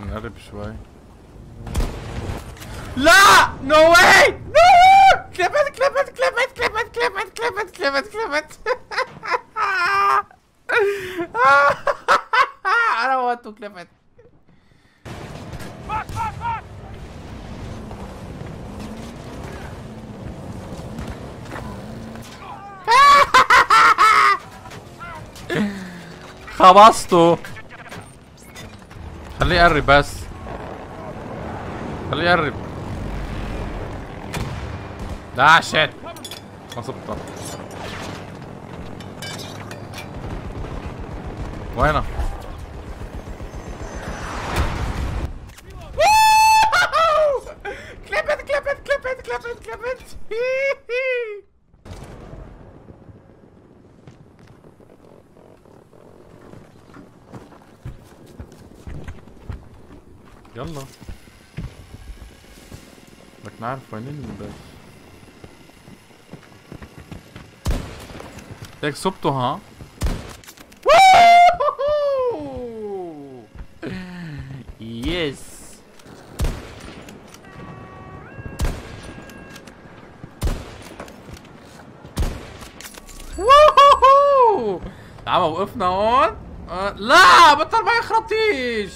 نقرب شوي. لا! نو واي نو كليبت كليبت كليبت كليبت كليبت كليبت كليبت كليبت أنا موتو كليبت خبصته خليه يقرب بس. خليه يقرب. لا شيت ما صبت وينه كلبت كلبت كلبت كلبت كلبت يلا. بدك نعرف وين بس هيك صبته ها؟ يس تعال وقفنا هون. أه لا بطل ما يخرطيش.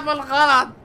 بالغلط.